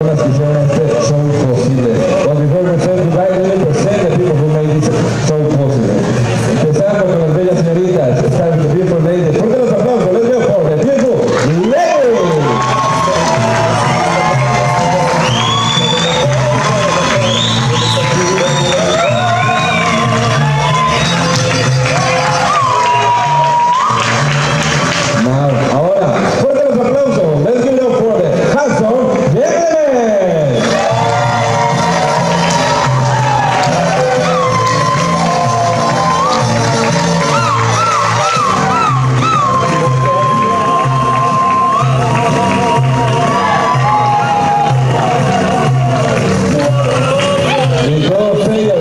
这段时 say that.